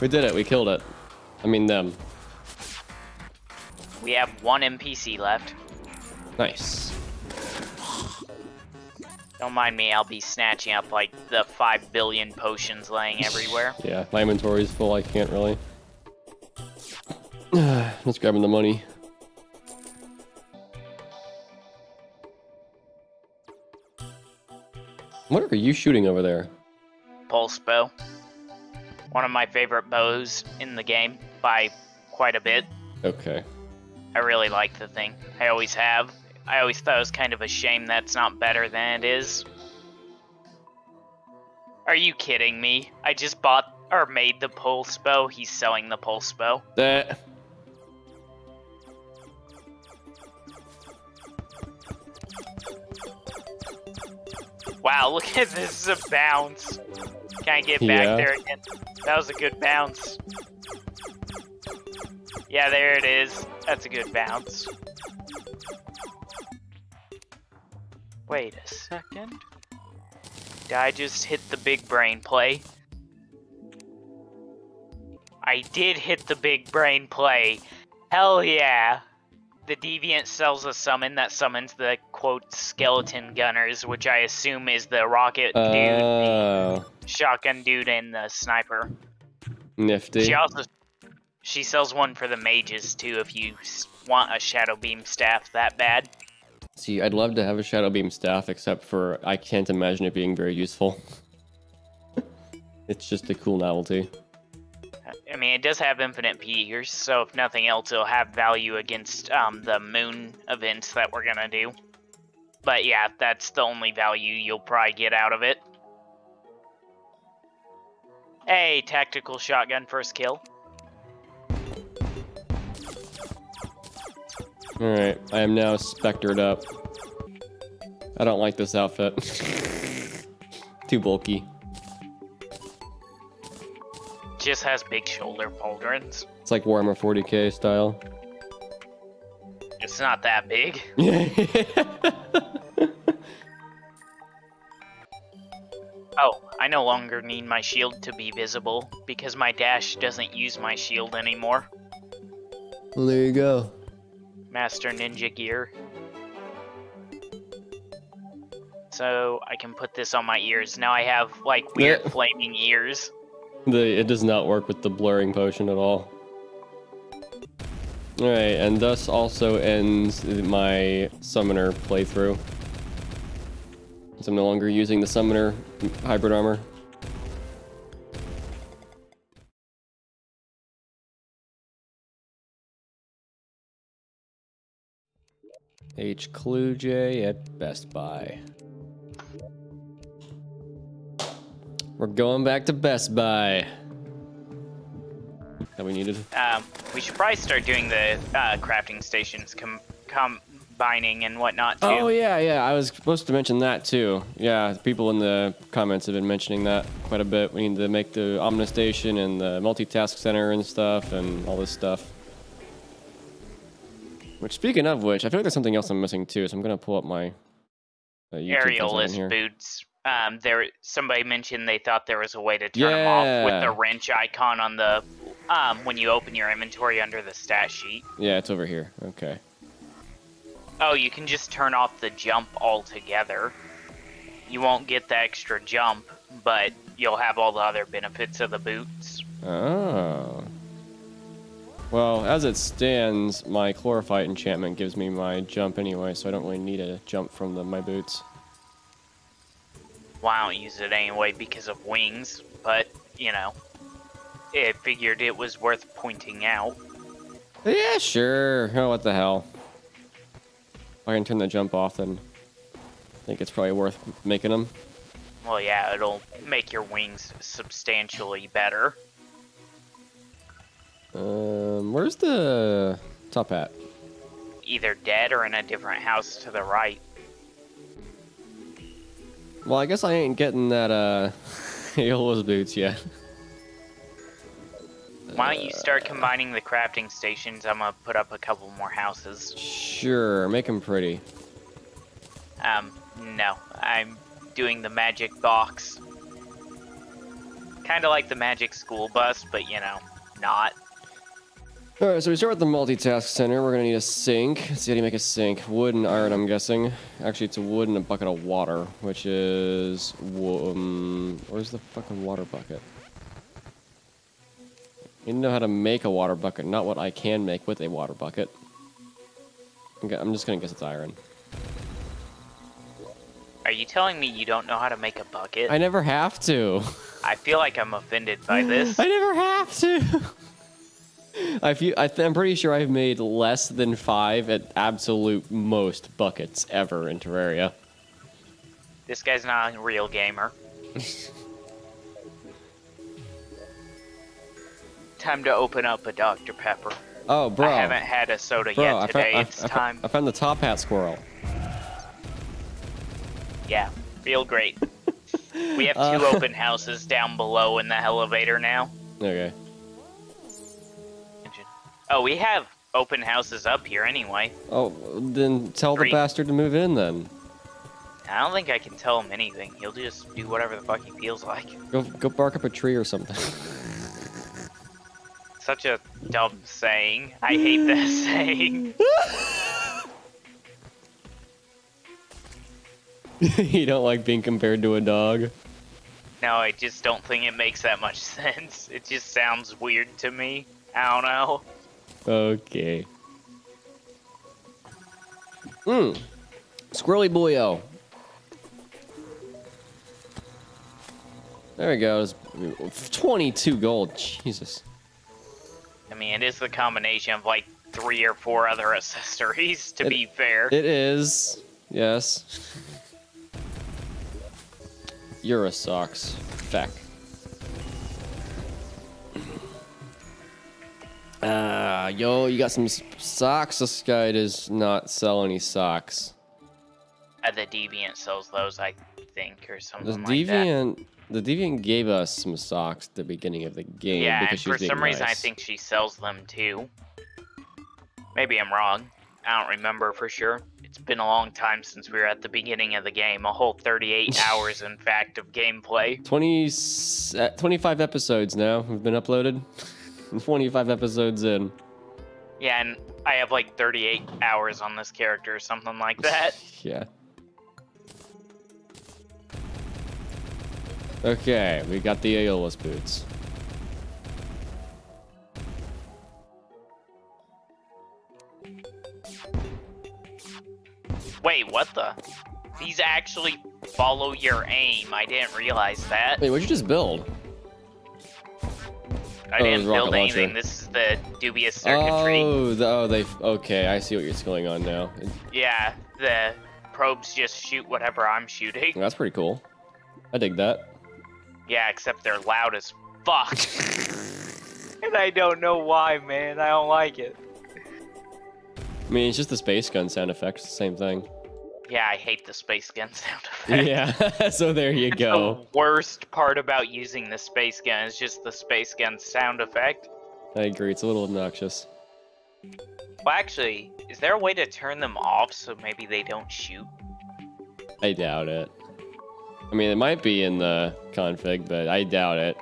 We did it. We killed it. I mean them. We have one NPC left. Nice. Don't mind me, I'll be snatching up like the 5 billion potions laying everywhere. Yeah, my inventory's full. I can't really. Let's grab the money. What are you shooting over there? Pulse bow. One of my favorite bows in the game by quite a bit. Okay. I really like the thing. I always have. I always thought it was kind of a shame that's not better than it is. Are you kidding me? I just bought or made the pulse bow. He's selling the pulse bow. That. Wow, look at this is a bounce. Can I get back Yeah. there again? That was a good bounce. Yeah, there it is. That's a good bounce. Wait a second. Did I just hit the big brain play? I did hit the big brain play. Hell yeah. The Deviant sells a summon that summons the quote skeleton gunners, which I assume is the rocket dude, Oh, shotgun dude, and the sniper. nifty. She also she sells one for the mages too if you want a shadow beam staff that bad. See, I'd love to have a shadow beam staff, except for I can't imagine it being very useful. it's just a cool novelty. I mean, it does have infinite pierce, so if nothing else, it'll have value against um, the moon events that we're gonna do. But yeah, that's the only value you'll probably get out of it. Hey, tactical shotgun first kill. Alright, I am now spectered up. I don't like this outfit. Too bulky. Just has big shoulder pauldrons. It's like Warhammer 40k style. It's not that big. Oh, I no longer need my shield to be visible because my dash doesn't use my shield anymore. well, there you go. Master Ninja Gear. So I can put this on my ears. Now I have like weird Yeah. flaming ears. The, it does not work with the blurring potion at all. Alright, and thus also ends my summoner playthrough. So I'm no longer using the summoner hybrid armor. H. Bluejay at Best Buy. We're going back to Best Buy. That we needed. Um, we should probably start doing the uh, crafting stations com- combining and whatnot too. Oh yeah, yeah. I was supposed to mention that too. Yeah, people in the comments have been mentioning that quite a bit. We need to make the Omni Station and the multitask center and stuff and all this stuff. Which, speaking of which, I feel like there's something else I'm missing too. So I'm gonna pull up my uh, YouTube Aerial content is here. boots. Um, there, somebody mentioned they thought there was a way to turn them off with the wrench icon on the um, when you open your inventory under the stat sheet. Yeah, it's over here. Okay. Oh, you can just turn off the jump altogether. You won't get the extra jump, but you'll have all the other benefits of the boots. Oh. Well, as it stands, my chlorophyte enchantment gives me my jump anyway, so I don't really need a jump from the, my boots. Well, I don't use it anyway because of wings, but, you know, I figured it was worth pointing out. Yeah, sure. Oh, what the hell. I can turn the jump off, then I think it's probably worth making them. Well, yeah, it'll make your wings substantially better. Um, where's the top hat? Either dead or in a different house to the right. Well, I guess I ain't getting that, uh, Aeolus boots yet. Why don't you start combining the crafting stations? I'm gonna put up a couple more houses. Sure, make them pretty. Um, no, I'm doing the magic box. Kind of like the Magic School Bus, but you know, not. All right, so we start with the multitask center. We're gonna need a sink. Let's see how do you make a sink. Wood and iron, I'm guessing. Actually, it's a wood and a bucket of water, which is um, where's the fucking water bucket? You know how to make a water bucket, not what I can make with a water bucket. Okay, I'm just gonna guess it's iron. Are you telling me you don't know how to make a bucket? I never have to. I feel like I'm offended by this. I never have to. I feel, I th- I'm pretty sure I've made less than five at absolute most buckets ever in Terraria. This guy's not a real gamer. Time to open up a Dr. Pepper. Oh, bro. I haven't had a soda bro, yet I today. found, it's I, I, time. I found the top hat squirrel. Yeah, feel great. we have two Uh. open houses down below in the elevator now. Okay. Oh, we have open houses up here anyway. Oh, then tell Three. the bastard to move in then. I don't think I can tell him anything. He'll just do whatever the fuck he feels like. Go, go bark up a tree or something. Such a dumb saying. I hate that saying. you don't like being compared to a dog? No, I just don't think it makes that much sense. It just sounds weird to me. I don't know. Okay. Mmm. Squirrely boyo. There we go. It's 22 gold. Jesus. I mean, it is the combination of like three or four other accessories, to It- be fair. It is. Yes. You're a socks. Feck. Ah, yo, you got some socks? This guy does not sell any socks. Uh, the Deviant sells those, I think, or The something like that. deviant, the deviant gave us some socks at the beginning of the game Yeah, because and she was for some reason, I think she sells them too. Maybe I'm wrong. I don't remember for sure. It's been a long time since we were at the beginning of the game. A whole 38 hours, in fact, of gameplay. 20, s- uh, 25 episodes now have been uploaded. 25 episodes in. Yeah, and I have like 38 hours on this character or something like that. Yeah. Okay, we got the Aeolus boots. Wait, what the? These actually follow your aim. I didn't realize that. Wait, what'd you just build? I Oh, didn't build anything. This is the dubious circuitry. Oh, the, oh, they. Okay, I see what's going on now. Yeah, the probes just shoot whatever I'm shooting. That's pretty cool. I dig that. Yeah, except they're loud as fuck. and I don't know why, man. I don't like it. I mean, it's just the space gun sound effects, the same thing. Yeah, I hate the space gun sound effect. Yeah. so there you That's go. The worst part about using the space gun is just the space gun sound effect. I agree. It's a little obnoxious. Well, actually, is there a way to turn them off so maybe they don't shoot? I doubt it. I mean, it might be in the config, but I doubt it.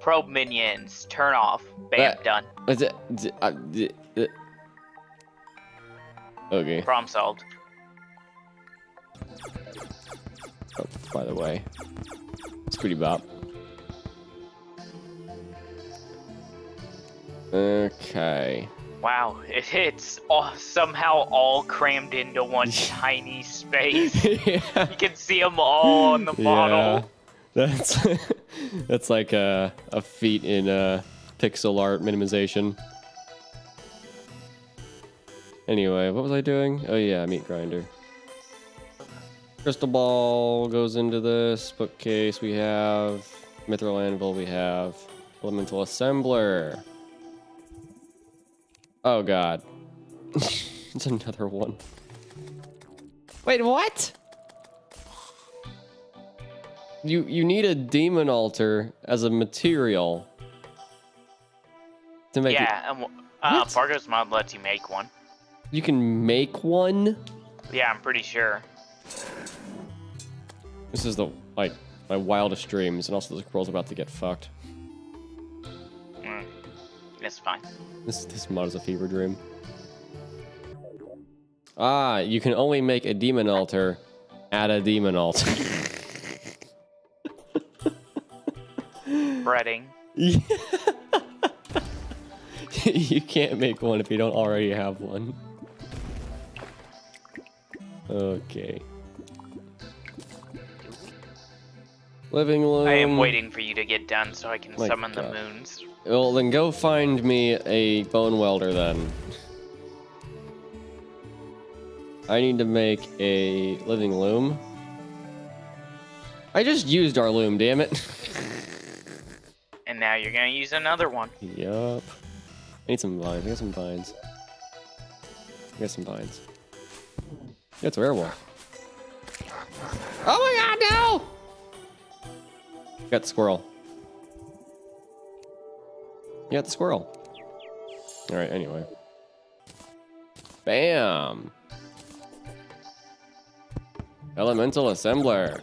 Probe minions, turn off. Bam, That- done. Is it? uh, uh, Okay. Problem solved. Oh, by the way, Scooty Bop. Okay. Wow, it, it's all, somehow all crammed into one tiny space. yeah. You can see them all on the model. Yeah. That's that's like a a feat in uh, pixel art minimization. Anyway, what was I doing? Oh yeah, meat grinder. Crystal ball goes into this bookcase. We have mithril anvil. We have elemental assembler. Oh god, it's another one. Wait, what? You you need a demon altar as a material to make it. Yeah, and, w- uh, What? Fargo's mod lets you make one. You can make one. Yeah, I'm pretty sure. This is the like my wildest dreams, and also the squirrel's about to get fucked. Mm, it's fine. This this mod is a fever dream. Ah, you can only make a demon altar at a demon altar. Breading. Yeah. you can't make one if you don't already have one. Okay. Living room. I am waiting for you to get done so I can My summon God. the moons. Well, then go find me a bone welder then. I need to make a living loom. I just used our loom, damn it. And now you're gonna use another one. yup. I need some vines. I got some vines. I got some vines. Yeah, it's a werewolf. Oh my god, no! Got the squirrel. You got the squirrel. Alright, anyway. Bam! Elemental assembler.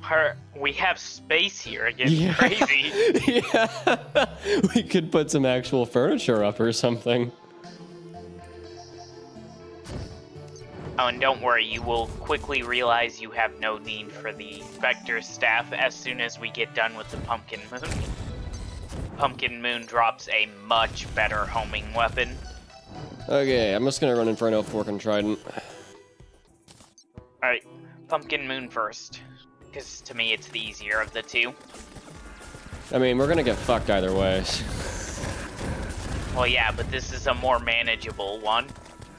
Her, we have space here. It gets Yeah. crazy. yeah. we could put some actual furniture up or something. Oh, and don't worry, you will quickly realize you have no need for the Vector Staff as soon as we get done with the Pumpkin Moon. Pumpkin Moon drops a much better homing weapon. Okay, I'm just gonna run Inferno Fork and Trident. Alright, Pumpkin Moon first. Because to me, it's the easier of the two. I mean, we're gonna get fucked either way. Well, yeah, but this is a more manageable one.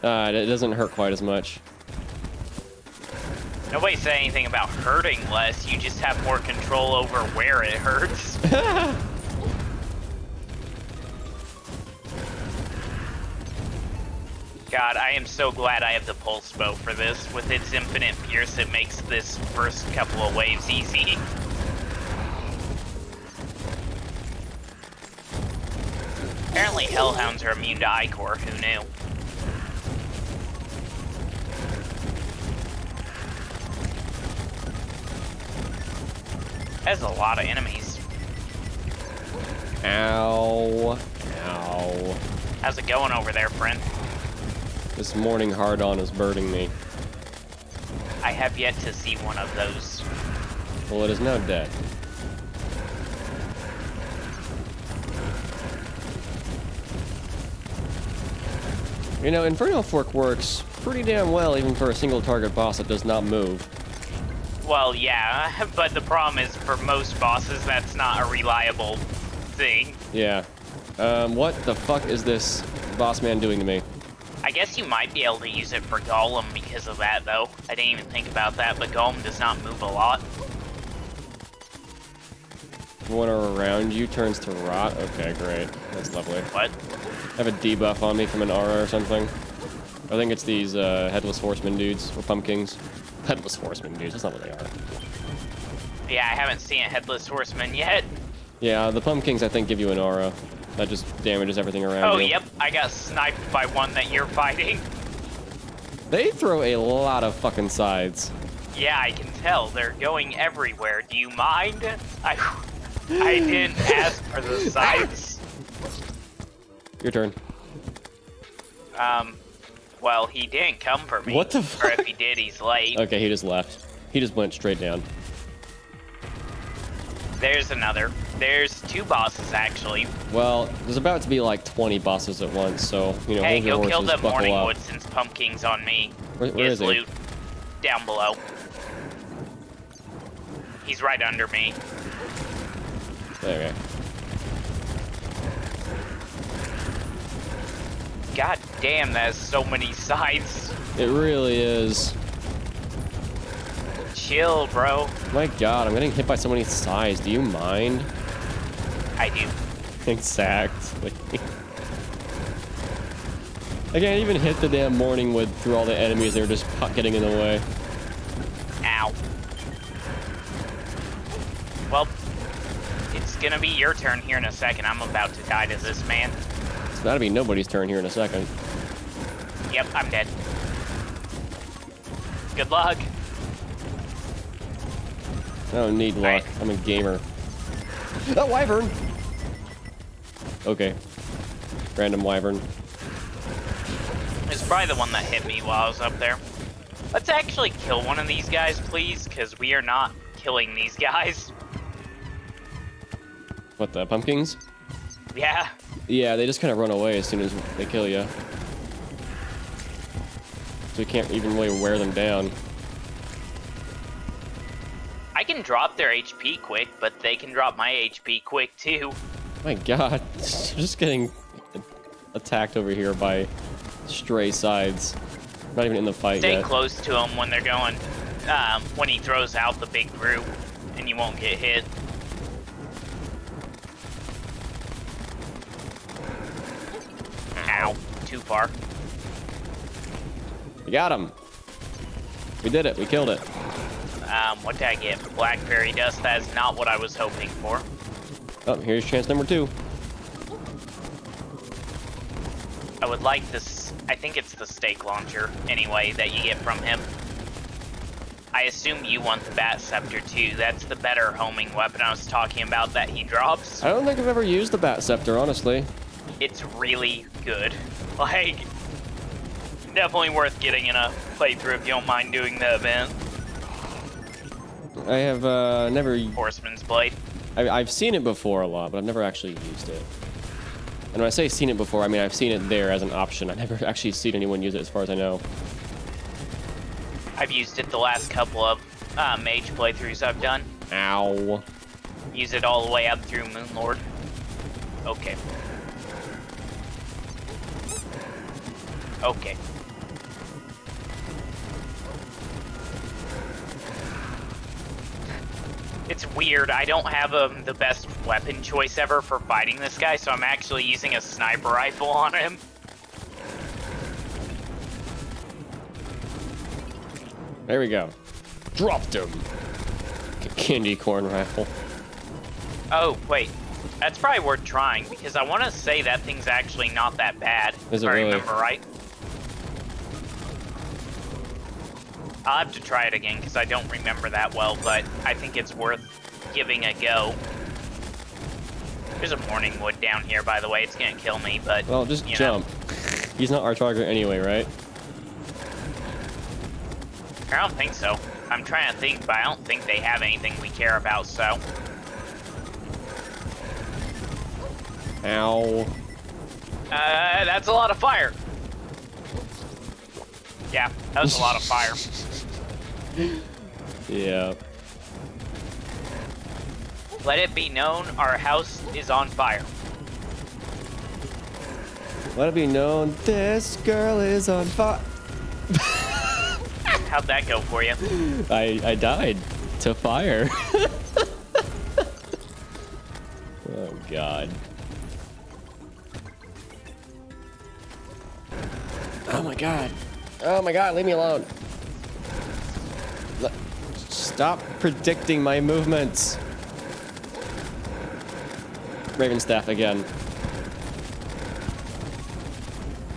Uh, it doesn't hurt quite as much. Nobody said anything about hurting less, you just have more control over where it hurts. God, I am so glad I have the pulse bow for this. With its infinite pierce, it makes this first couple of waves easy. Apparently hellhounds are immune to Ichor, who knew? That's a lot of enemies. Ow. Ow. How's it going over there, friend? This morning hard on is birding me. I have yet to see one of those. Well, it is now dead. You know, Infernal Fork works pretty damn well even for a single target boss that does not move. Well, yeah, but the problem is for most bosses, that's not a reliable thing. Yeah. Um, what the fuck is this boss man doing to me? I guess you might be able to use it for Golem because of that, though. I didn't even think about that, but Golem does not move a lot. One around you turns to rot? Okay, great. That's lovely. What? I have a debuff on me from an aura or something. I think it's these uh, headless horseman dudes or pumpkins. Headless horseman dudes. That's not what they are. Yeah, I haven't seen a Headless Horseman yet. Yeah, the pumpkins I think give you an aura that just damages everything around Oh, you. yep, I got sniped by one that you're fighting. They throw a lot of fucking scythes. Yeah, I can tell. They're going everywhere. Do you mind? I, I didn't ask for the scythes. Your turn. Um, well, he didn't come for me. What the Or if he did, he's late. Okay, he just left. He just went straight down. There's another. There's two bosses, actually. Well, there's about to be like 20 bosses at once, so, you know, hey, go kill the buckle Morning up. Wood since Pumpkin's on me. Where, where is he? Down below. He's right under me. There we go. God damn, that has so many scythes. It really is. Chill, bro. My god, I'm getting hit by so many scythes. Do you mind? I do. Exactly. I can't even hit the damn Mourning Wood through all the enemies. They're just getting in the way. Ow. Well, it's gonna be your turn here in a second. I'm about to die to this man. It's gotta be nobody's turn here in a second. Yep, I'm dead. Good luck. I don't need luck. Alright. I'm a gamer. Oh, wyvern! Okay. Random wyvern. It's probably the one that hit me while I was up there. Let's actually kill one of these guys, please, because we are not killing these guys. What, the pumpkins? Yeah. Yeah, they just kind of run away as soon as they kill you. So you can't even really wear them down. I can drop their HP quick, but they can drop my HP quick too. My god, just getting attacked over here by stray scythes. Not even in the fight Stay yet. close to him when they're going, um, when he throws out the big group, and you won't get hit. Ow, too far. We got him. We did it. We killed it. Um, what did I get? Blackberry dust. That is not what I was hoping for. Oh, here's chance number two. I would like this. I think it's the stake launcher, anyway, that you get from him. I assume you want the bat scepter too. That's the better homing weapon I was talking about that he drops. I don't think I've ever used the bat scepter, honestly. It's really good. Like, definitely worth getting in a playthrough if you don't mind doing the event. I have uh, never. Horseman's Blade. I, I've seen it before a lot, but I've never actually used it. And when I say seen it before, I mean I've seen it there as an option. I've never actually seen anyone use it, as far as I know. I've used it the last couple of uh, mage playthroughs I've done. Ow. Use it all the way up through Moonlord. Okay. Okay. Weird. I don't have um, the best weapon choice ever for fighting this guy, so I'm actually using a sniper rifle on him. There we go. Dropped him. Candy corn rifle. Oh, wait. That's probably worth trying, because I want to say that thing's actually not that bad, Is if it I really? remember right. I'll have to try it again, because I don't remember that well, but I think it's worth giving a go. There's a Mourning Wood down here, by the way. It's gonna kill me, but... Well, just you know. jump. He's not our target anyway, right? I don't think so. I'm trying to think, but I don't think they have anything we care about, so... Ow. Uh, that's a lot of fire. Yeah, that was a lot of fire. Yeah. Let it be known our house is on fire. Let it be known this girl is on fire. How'd that go for you? I, I died to fire. oh, God. Oh, my God. Oh, my God. Leave me alone. Stop predicting my movements. Ravenstaff again.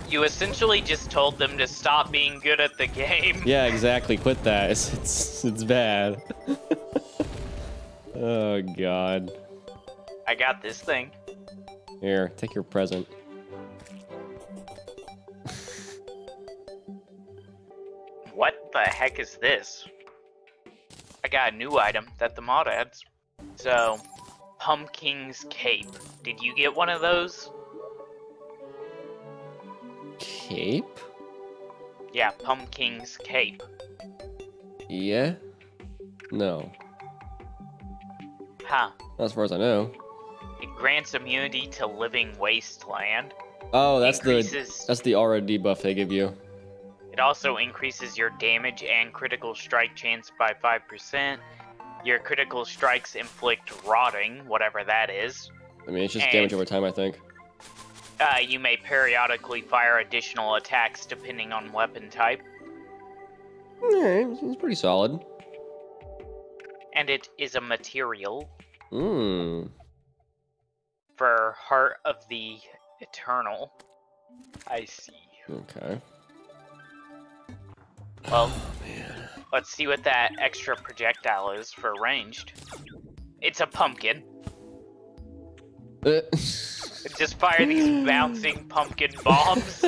You essentially just told them to stop being good at the game. Yeah, exactly. Quit that. It's it's, it's bad. oh god. I got this thing. Here, take your present. What the heck is this? I got a new item that the mod adds. So, Pumpking's Cape. Did you get one of those? Cape? Yeah, Pumpking's Cape. Yeah? No. Huh. Not as far as I know. It grants immunity to living wasteland. Oh, that's the that's the aura debuff they give you. It also increases your damage and critical strike chance by 5%. Your critical strikes inflict rotting, whatever that is. I mean, it's just And- damage over time, I think. Uh, you may periodically fire additional attacks depending on weapon type. Alright, it's pretty solid. And it is a material Mmm. for Heart of the Eternal. I see. Okay. Well, Let's see what that extra projectile is for ranged. It's a pumpkin. Uh, Just fire these bouncing pumpkin bombs.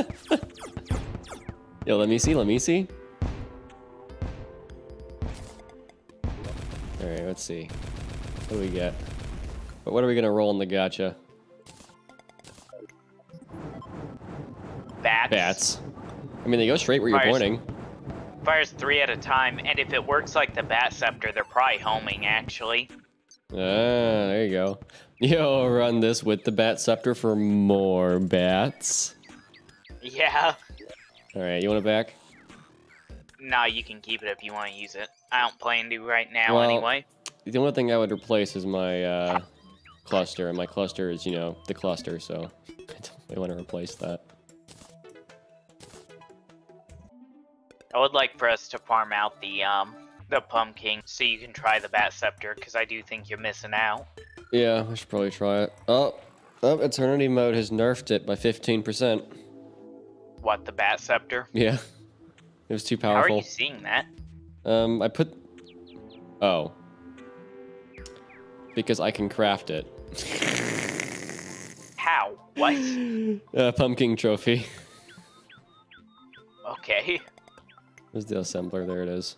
Yo, let me see, let me see. Alright, let's see. What do we get? But what are we gonna roll in the gotcha? Bats. Bats. I mean, they go straight where you're pointing. Fires three at a time, and if it works like the bat scepter, they're probably homing actually. Ah, there you go. You'll run this with the bat scepter for more bats. Yeah. Alright, you want it back? Nah, you can keep it if you want to use it. I don't plan to right now Well- anyway. The only thing I would replace is my uh, cluster, and my cluster is, you know, the cluster, so I don't really want to replace that. I would like for us to farm out the um the pumpkin so you can try the bat scepter because I do think you're missing out. Yeah, I should probably try it. Oh, oh, Eternity mode has nerfed it by 15%. What the bat scepter? Yeah. It was too powerful. How are you seeing that? Um, I put. Oh. Because I can craft it. How? What? uh, pumpkin trophy. Okay. Where's the assembler? There it is.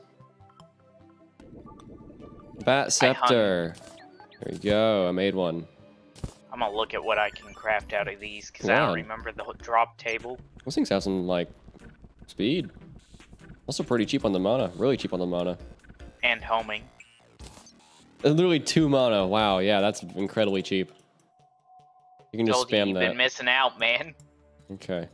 Bat scepter. There we go. I made one. I'm gonna look at what I can craft out of these because I don't remember the drop table. Those things have some like speed. Also pretty cheap on the mana. Really cheap on the mana. And homing. Uh, Literally two mana. Wow. Yeah, that's incredibly cheap. You can just Told you spam you've that. been missing out, man. Okay.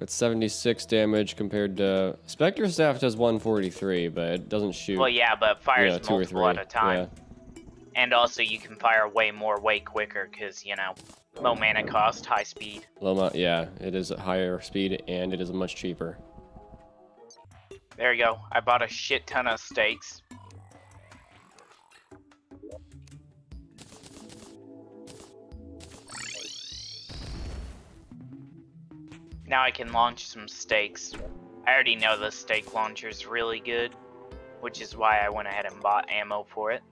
It's 76 damage compared to Spectre Staff does 143, but it doesn't shoot. Well, yeah, but fires yeah, two or three. at a time. Yeah. And also, you can fire way more, way quicker because you know, low mana cost, high speed. Low mana, yeah, it is higher speed and it is much cheaper. There you go. I bought a shit ton of steaks. Now I can launch some stakes. I already know the stake launcher is really good, which is why I went ahead and bought ammo for it.